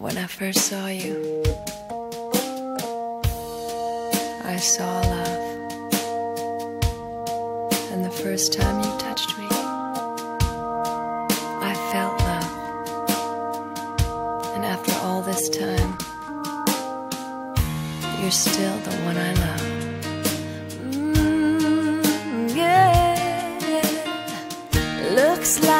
When I first saw you, I saw love. And the first time you touched me, I felt love. And after all this time, you're still the one I love. Mm. Looks like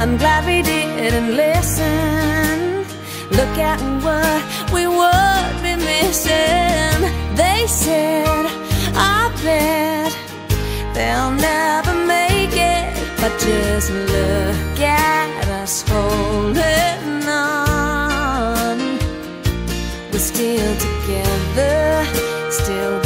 I'm glad we didn't listen. Look at what we would be missing. They said, I bet they'll never make it. But just look at us holding on. We're still together, still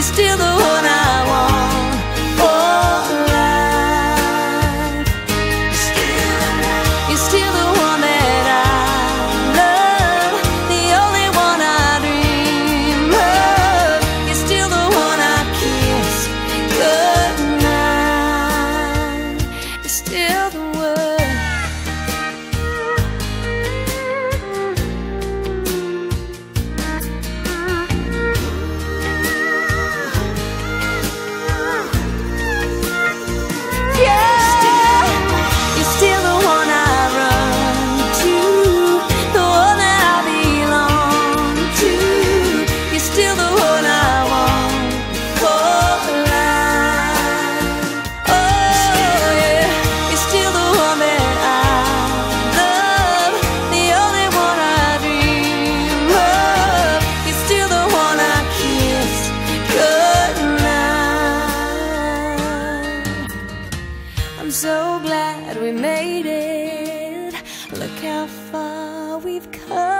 You're still the one I want for life. You're still the one that I love, the only one I dream of. You're still the one I kiss goodnight. You're still the one. that we made it. Look how far we've come.